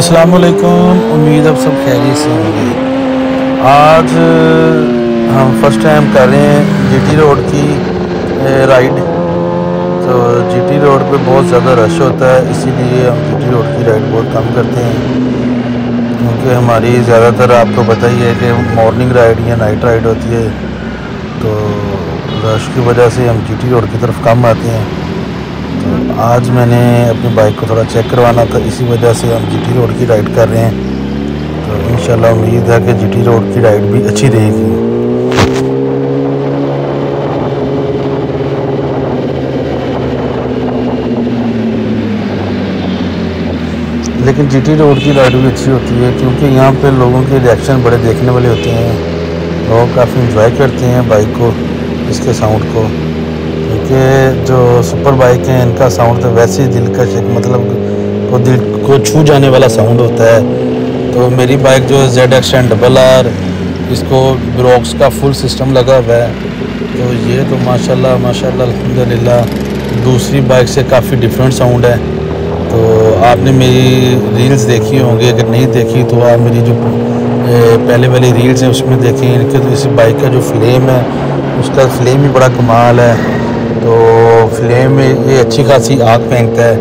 अस्सलाम वालेकुम उम्मीद अब सब खैरियत से होंगे। आज, हम फ़र्स्ट टाइम कर रहे हैं जीटी रोड की राइड तो जीटी रोड पे बहुत ज़्यादा रश होता है, इसीलिए हम जीटी रोड की राइड बहुत कम करते हैं। क्योंकि हमारी ज़्यादातर आपको पता ही है कि मॉर्निंग राइड या नाइट राइड होती है। तो रश की वजह से हम जीटी रोड की तरफ़ कम आते हैं। आज मैंने अपनी बाइक को थोड़ा चेक करवाना था, इसी वजह से हम जीटी रोड की राइड कर रहे हैं। तो इन उम्मीद है कि जीटी रोड की राइड भी अच्छी रहेगी। लेकिन जीटी रोड की राइड भी अच्छी होती है, क्योंकि यहाँ पे लोगों के रिएक्शन बड़े देखने वाले होते हैं। लोग काफ़ी इंजॉय करते हैं बाइक को, इसके साउंड को। क्योंकि जो सुपर बाइक हैं, इनका साउंड तो वैसे ही दिलकश एक मतलब को दिल को छू जाने वाला साउंड होता है। तो मेरी बाइक जो है Z X and double R इसको ब्रॉक्स का फुल सिस्टम लगा हुआ है। तो ये तो माशाल्लाह माशाल्लाह, अल्हम्दुलिल्लाह, दूसरी बाइक से काफ़ी डिफरेंट साउंड है। तो आपने मेरी रील्स देखी होंगी, अगर नहीं देखी तो आप मेरी जो पहले वाली रील्स हैं, उसमें देखें, इनके तो इस बाइक का जो फ्लेम है, उसका फ्लेम ही बड़ा कमाल है। तो फ्लेम में ये अच्छी खासी आग फेंकता है।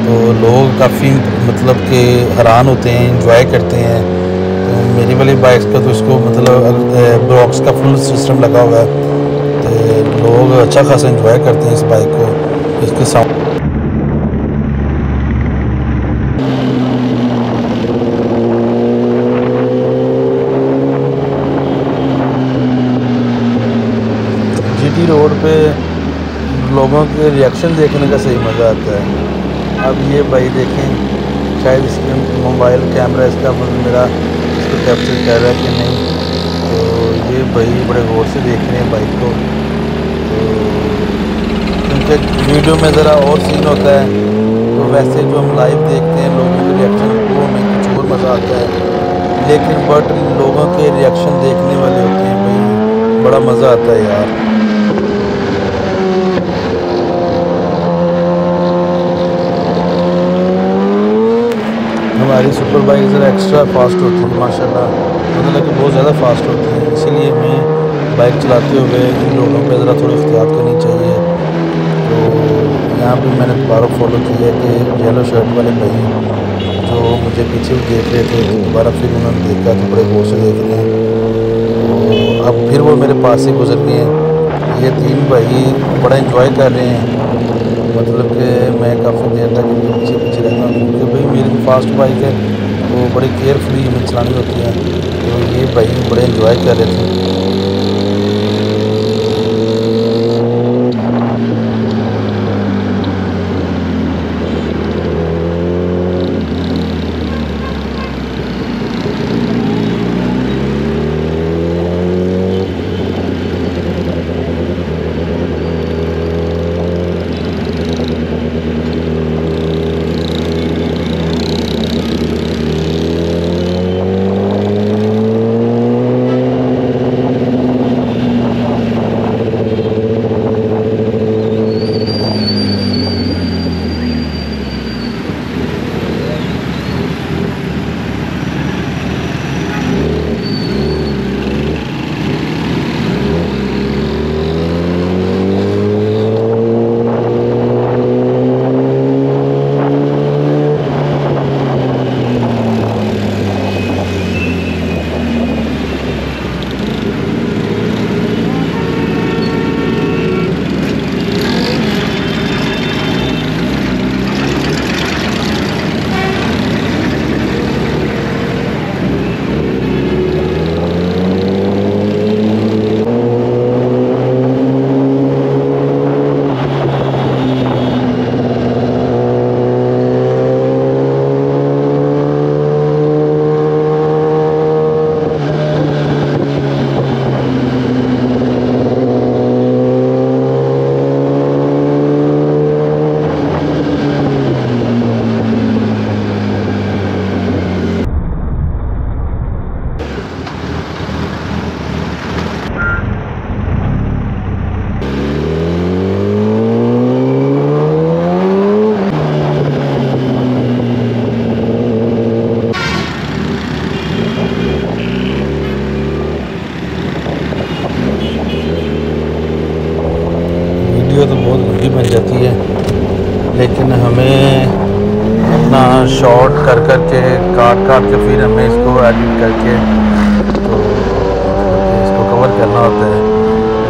तो लोग काफ़ी मतलब कि हैरान होते हैं इंजॉय करते हैं। तो मेरी वाली बाइक का तो इसको मतलब ब्रॉक्स का फुल सिस्टम लगा हुआ है। तो लोग अच्छा खासा इंजॉय करते हैं इस बाइक को, इसके साउंड जीटी रोड पे लोगों के रिएक्शन देखने का सही मज़ा आता है। अब ये भाई देखें, शायद इसके मोबाइल कैमरा इसका मतलब मेरा इसको कैप्चर कर रहा है कि नहीं। तो ये भाई बड़े गौर से देख रहे हैं बाइक को। तो क्योंकि वीडियो में ज़रा और सीन होता है। तो वैसे जो हम लाइव देखते हैं, लोगों के रिएक्शन वो हमें कुछ और मज़ा आता है। लेकिन बट लोगों के रिएक्शन देखने वाले होते हैं भाई, बड़ा मज़ा आता है यार। हमारी सुपर बाइक ज़रा एक्स्ट्रा फास्ट होती है, माशाल्लाह। मतलब कि बहुत ज़्यादा फास्ट होती है, इसीलिए हमें बाइक चलाते हुए इन लोगों पर ज़रा थोड़ी एहतियात करनी चाहिए। तो यहाँ पर मैंने दोबारा फॉलो किया कि येलो शर्ट वाले भाई जो मुझे पीछे देख रहे थे, दोबारा फिर उन्होंने देखा तो बड़े गौर से देख रहे हैं। तो अब फिर वो मेरे पास से गुजर गए। ये तीन भाई बड़ा इंजॉय कर रहे हैं मतलब कि मैं काफ़ी देर तक इनके पीछे पीछे रहता हूँ क्योंकि भाई मेरी जो फास्ट बाइक है। वो बड़ी केयरफुली हमें चलानी होती है। तो ये भाई बड़े इन्जॉय कर रहे थे। काट काट के फिर हमें इसको एडिट करके तो इसको कवर करना होता है।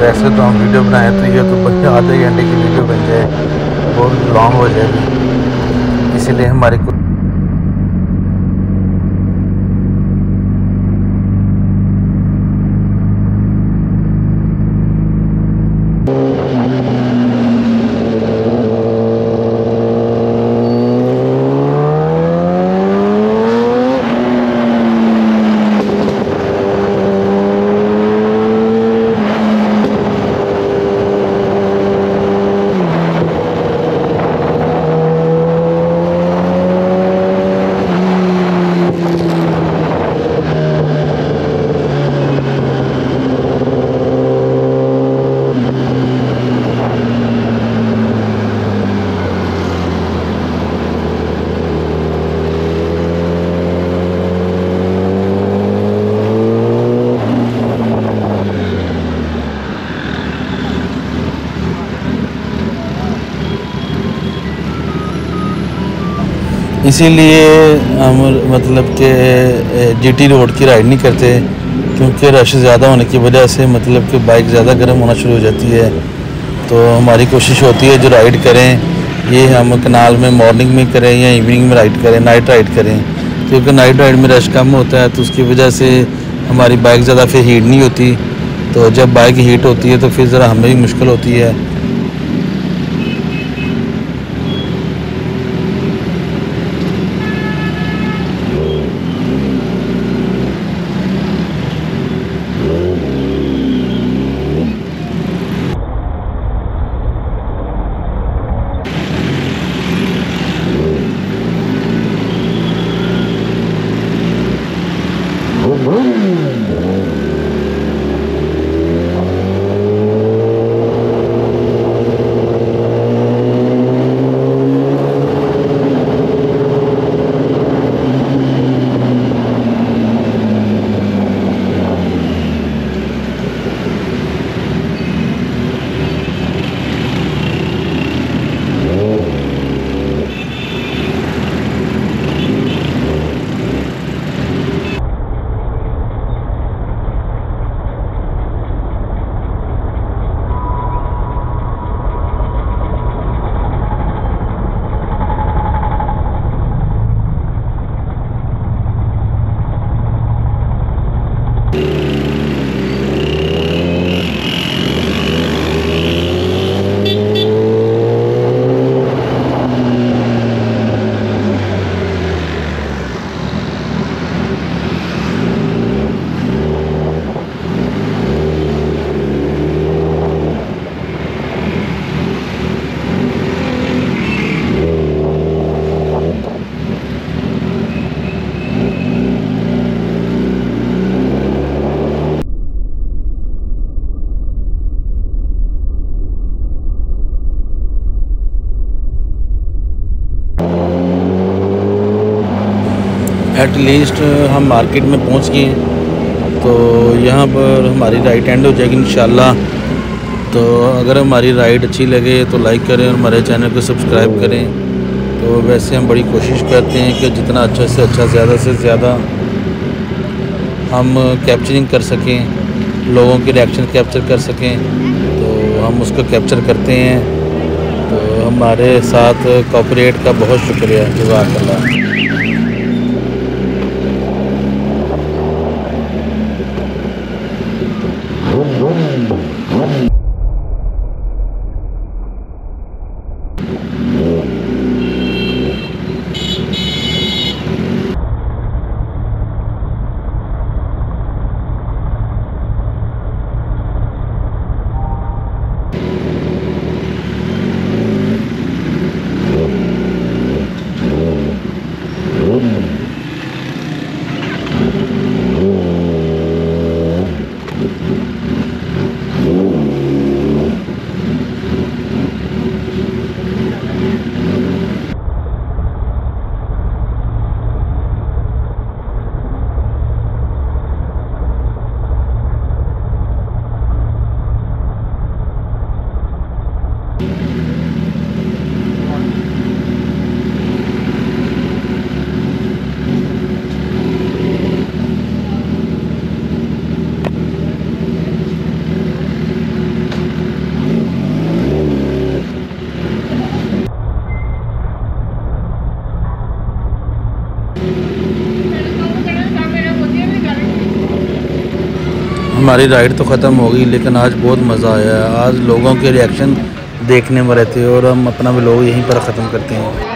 वैसे तो हम वीडियो बनाए तो ये तो बच्चे आधे घंटे की वीडियो बन जाए, बहुत लॉन्ग हो जाएगी। इसीलिए हमारी इसीलिए हम मतलब कि जीटी रोड की राइड नहीं करते, क्योंकि रश ज़्यादा होने की वजह से मतलब कि बाइक ज़्यादा गर्म होना शुरू हो जाती है। तो हमारी कोशिश होती है जो राइड करें, ये हम कनाल में मॉर्निंग में करें या इवनिंग में राइड करें नाइट राइड करें। क्योंकि नाइट राइड में रश कम होता है तो उसकी वजह से हमारी बाइक ज़्यादा फिर हीट नहीं होती। तो जब बाइक हीट होती है तो फिर ज़रा हमें भी मुश्किल होती है। एट लीस्ट हम मार्केट में पहुँच गए तो यहाँ पर हमारी राइट हैंड हो जाएगी इन तो अगर हमारी राइड अच्छी लगे तो लाइक करें और हमारे चैनल को सब्सक्राइब करें। तो वैसे हम बड़ी कोशिश करते हैं कि जितना अच्छा से अच्छा ज़्यादा से ज़्यादा हम कैप्चरिंग कर सकें, लोगों की रिएक्शन कैप्चर कर सकें। तो हम उसको कैप्चर करते हैं। तो हमारे साथ कॉपरेट का बहुत शुक्रिया जजाकल्ला हमारी राइड तो ख़त्म हो गई, लेकिन आज बहुत मज़ा आया। आज लोगों के रिएक्शन देखने में रहते और हम अपना व्लॉग यहीं पर ख़त्म करते हैं।